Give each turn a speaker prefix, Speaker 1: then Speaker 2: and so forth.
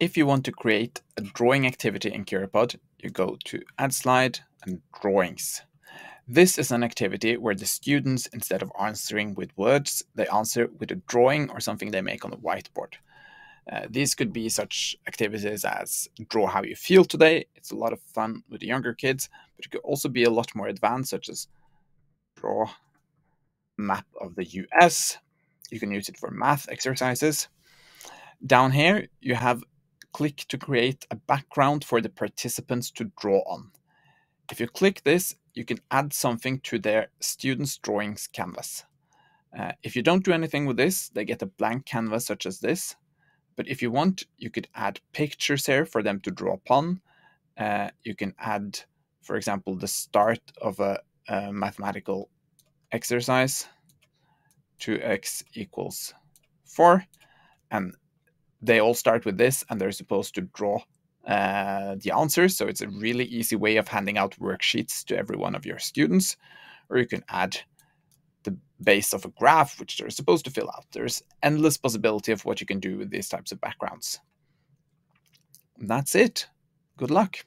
Speaker 1: If you want to create a drawing activity in CuriPod, you go to Add Slide and Drawings. This is an activity where the students, instead of answering with words, they answer with a drawing or something they make on the whiteboard. Uh, these could be such activities as draw how you feel today. It's a lot of fun with the younger kids, but it could also be a lot more advanced, such as draw map of the US. You can use it for math exercises. Down here, you have click to create a background for the participants to draw on. If you click this, you can add something to their students' drawings canvas. Uh, if you don't do anything with this, they get a blank canvas such as this. But if you want, you could add pictures here for them to draw upon. Uh, you can add, for example, the start of a, a mathematical exercise 2x equals 4. And they all start with this, and they're supposed to draw uh, the answers. So it's a really easy way of handing out worksheets to every one of your students. Or you can add the base of a graph, which they're supposed to fill out. There's endless possibility of what you can do with these types of backgrounds. And that's it. Good luck.